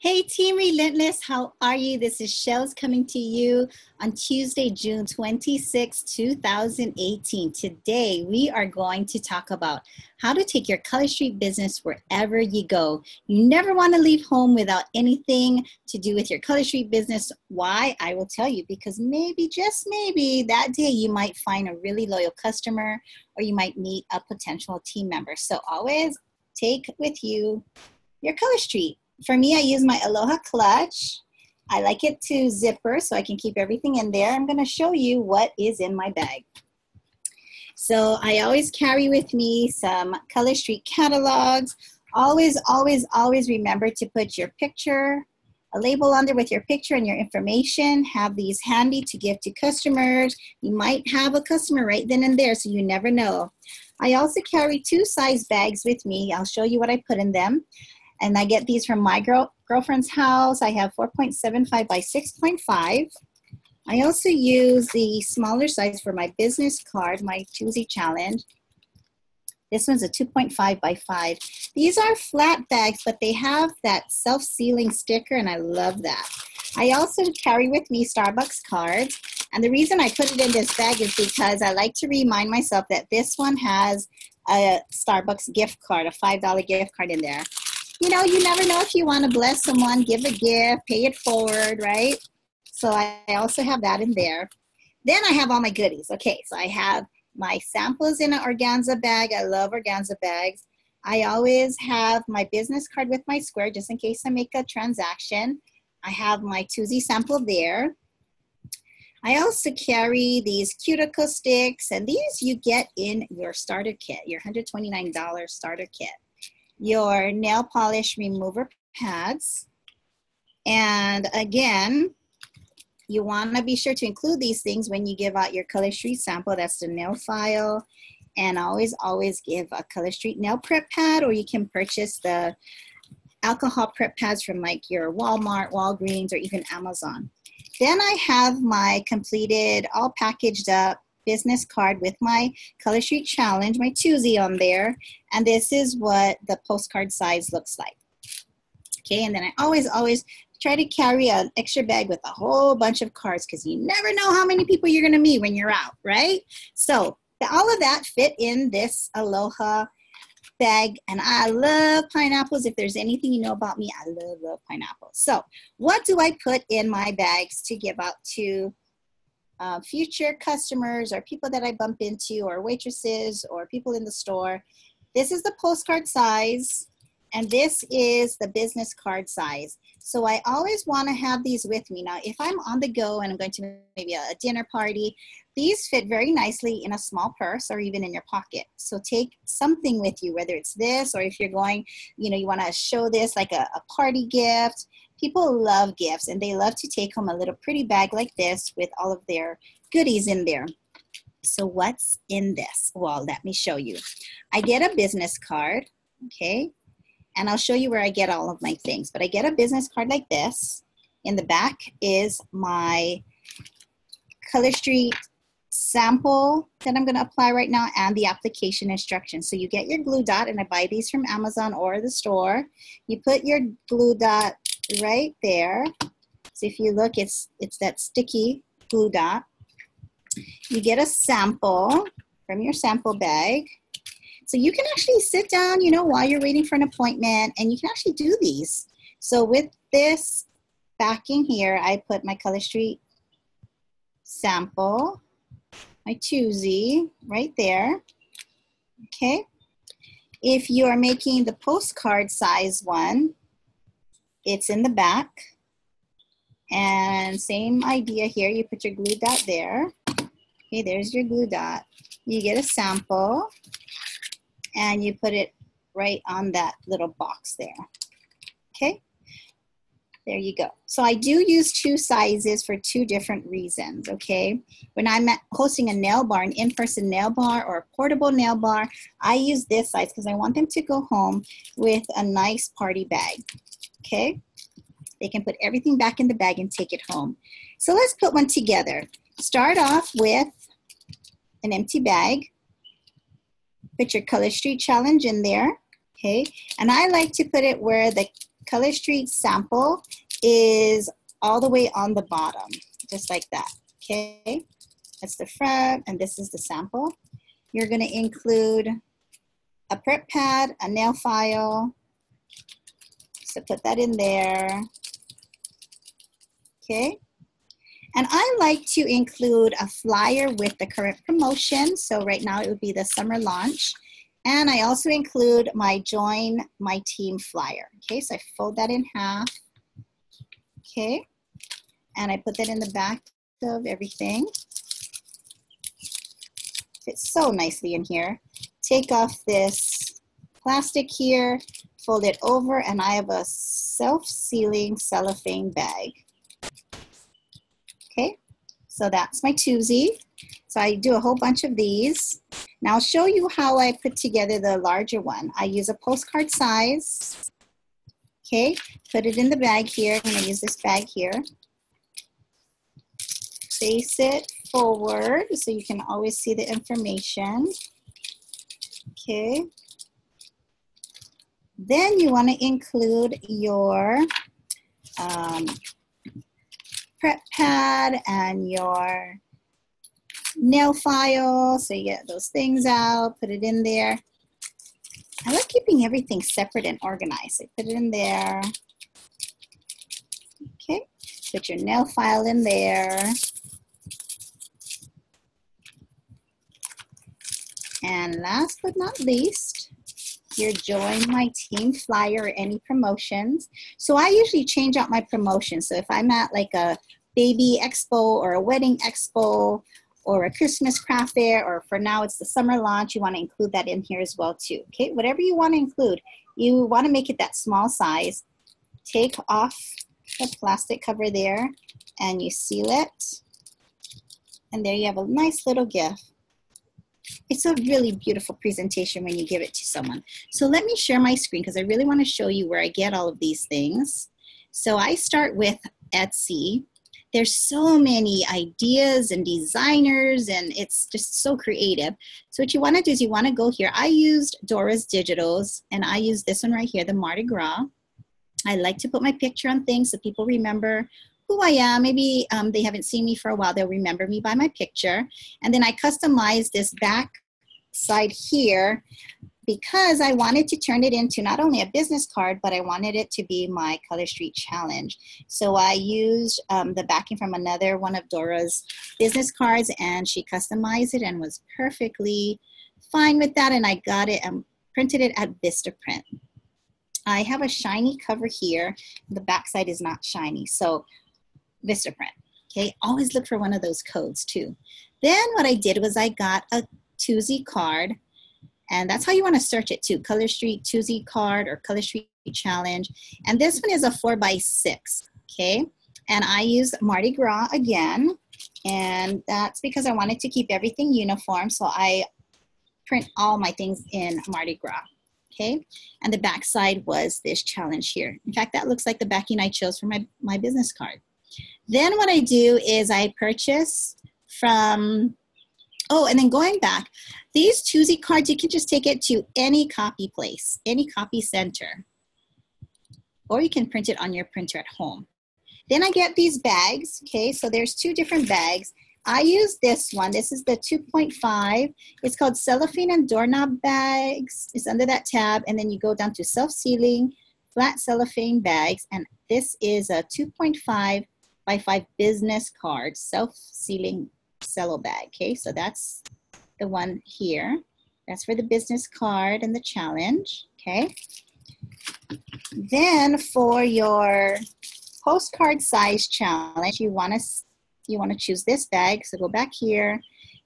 Hey, Team Relentless, how are you? This is Chellez coming to you on Tuesday, June 26, 2018. Today, we are going to talk about how to take your Color Street business wherever you go. You never want to leave home without anything to do with your Color Street business. Why? I will tell you because maybe, just maybe, that day you might find a really loyal customer or you might meet a potential team member. So, always take with you your Color Street for me, I use my Aloha clutch. I like it to zipper so I can keep everything in there. I'm gonna show you what is in my bag. So I always carry with me some Color Street catalogs. Always, always, always remember to put your picture, a label under with your picture and your information. Have these handy to give to customers. You might have a customer right then and there, so you never know. I also carry two size bags with me. I'll show you what I put in them and I get these from my girl, girlfriend's house. I have 4.75 by 6.5. I also use the smaller size for my business card, my Tuesday challenge. This one's a 2.5 by 5. These are flat bags, but they have that self-sealing sticker, and I love that. I also carry with me Starbucks cards, and the reason I put it in this bag is because I like to remind myself that this one has a Starbucks gift card, a $5 gift card in there you know, you never know if you want to bless someone, give a gift, pay it forward, right? So I also have that in there. Then I have all my goodies. Okay, so I have my samples in an organza bag. I love organza bags. I always have my business card with my square just in case I make a transaction. I have my Tuesday sample there. I also carry these cuticle sticks, and these you get in your starter kit, your $129 starter kit your nail polish remover pads. And again, you want to be sure to include these things when you give out your Color Street sample. That's the nail file. And always, always give a Color Street nail prep pad, or you can purchase the alcohol prep pads from like your Walmart, Walgreens, or even Amazon. Then I have my completed, all packaged up business card with my Color Street Challenge, my Tuesday on there. And this is what the postcard size looks like. Okay, and then I always, always try to carry an extra bag with a whole bunch of cards because you never know how many people you're going to meet when you're out, right? So all of that fit in this Aloha bag and I love pineapples. If there's anything you know about me, I love, love pineapples. So what do I put in my bags to give out to uh, future customers or people that I bump into or waitresses or people in the store. This is the postcard size and this is the business card size. So I always want to have these with me. Now, if I'm on the go and I'm going to maybe a, dinner party, these fit very nicely in a small purse or even in your pocket. So take something with you, whether it's this or if you're going, you know, you want to show this like a, a party gift people love gifts and they love to take home a little pretty bag like this with all of their goodies in there. So what's in this? Well, let me show you. I get a business card, okay? And I'll show you where I get all of my things. But I get a business card like this. In the back is my Color Street sample that I'm gonna apply right now and the application instructions. So you get your glue dot and I buy these from Amazon or the store. You put your glue dot right there. So if you look, it's, it's that sticky glue dot. You get a sample from your sample bag. So you can actually sit down, you know, while you're waiting for an appointment and you can actually do these. So with this backing here, I put my Color Street sample, my Tuesday right there. Okay. If you are making the postcard size one, it's in the back. And same idea here, you put your glue dot there. Okay, there's your glue dot. You get a sample and you put it right on that little box there. Okay, there you go. So I do use two sizes for two different reasons, okay? When I'm hosting a nail bar, an in-person nail bar or a portable nail bar, I use this size because I want them to go home with a nice party bag okay? They can put everything back in the bag and take it home. So let's put one together. Start off with an empty bag. Put your Color Street Challenge in there, okay? And I like to put it where the Color Street sample is all the way on the bottom, just like that, okay? That's the front, and this is the sample. You're gonna include a prep pad, a nail file, so put that in there, okay? And I like to include a flyer with the current promotion. So right now it would be the summer launch. And I also include my join my team flyer. Okay, so I fold that in half. Okay, and I put that in the back of everything. Fits so nicely in here. Take off this plastic here, fold it over, and I have a self-sealing cellophane bag. Okay, so that's my twosie. So I do a whole bunch of these. Now I'll show you how I put together the larger one. I use a postcard size. Okay, put it in the bag here. I'm gonna use this bag here. Face it forward so you can always see the information. Okay. Then you wanna include your um, prep pad and your nail file. So you get those things out, put it in there. I like keeping everything separate and organized. So put it in there. Okay, put your nail file in there. And last but not least, your join my team flyer or any promotions. So I usually change out my promotions. So if I'm at like a baby expo or a wedding expo or a Christmas craft fair, or for now it's the summer launch, you want to include that in here as well too. Okay, whatever you want to include, you want to make it that small size. Take off the plastic cover there and you seal it. And there you have a nice little gift. It's a really beautiful presentation when you give it to someone. So let me share my screen because I really want to show you where I get all of these things. So I start with Etsy there's so many ideas and designers and it's just so creative. So what you wanna do is you wanna go here. I used Dora's Digitals and I use this one right here, the Mardi Gras. I like to put my picture on things so people remember who I am. Maybe um, they haven't seen me for a while, they'll remember me by my picture. And then I customized this back side here because I wanted to turn it into not only a business card, but I wanted it to be my Color Street Challenge. So I used um, the backing from another one of Dora's business cards and she customized it and was perfectly fine with that. And I got it and printed it at Vistaprint. I have a shiny cover here. The backside is not shiny. So Vistaprint, okay? Always look for one of those codes too. Then what I did was I got a Twosie card and that's how you want to search it too. Color Street Twosie card or Color Street Challenge. And this one is a four by six, okay? And I use Mardi Gras again. And that's because I wanted to keep everything uniform. So I print all my things in Mardi Gras, okay? And the back side was this challenge here. In fact, that looks like the backing I chose for my, my business card. Then what I do is I purchase from Oh, and then going back, these Twosie cards, you can just take it to any copy place, any copy center, or you can print it on your printer at home. Then I get these bags, okay, so there's two different bags. I use this one. This is the 2.5. It's called cellophane and doorknob bags. It's under that tab, and then you go down to self-sealing, flat cellophane bags, and this is a 2.5 by 5 business card, self-sealing cello bag. Okay, so that's the one here. That's for the business card and the challenge. Okay. Then for your postcard size challenge, you want to you want to choose this bag. So go back here.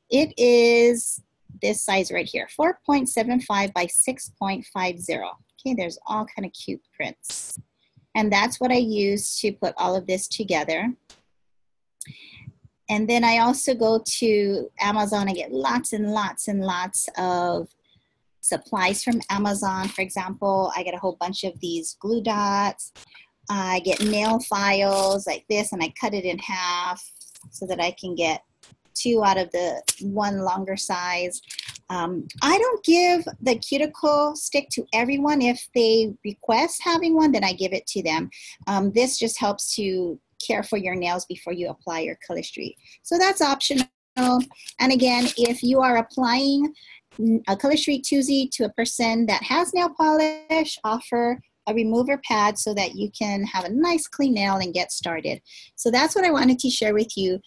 It is this size right here, 4.75 by 6.50. Okay, there's all kind of cute prints. And that's what I use to put all of this together. And then I also go to Amazon and get lots and lots and lots of supplies from Amazon. For example, I get a whole bunch of these glue dots. I get nail files like this and I cut it in half so that I can get two out of the one longer size. Um, I don't give the cuticle stick to everyone. If they request having one, then I give it to them. Um, this just helps to care for your nails before you apply your color street. So that's optional. And again, if you are applying a color street Twosie to a person that has nail polish, offer a remover pad so that you can have a nice clean nail and get started. So that's what I wanted to share with you.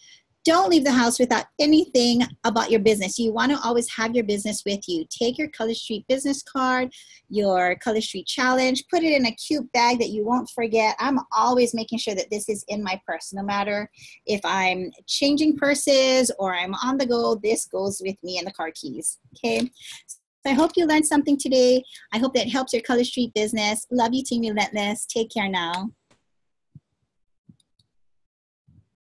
Don't leave the house without anything about your business. You want to always have your business with you. Take your Color Street business card, your Color Street challenge, put it in a cute bag that you won't forget. I'm always making sure that this is in my purse. No matter if I'm changing purses or I'm on the go, this goes with me and the car keys. Okay. So I hope you learned something today. I hope that helps your Color Street business. Love you, Team Relentless. Take care now.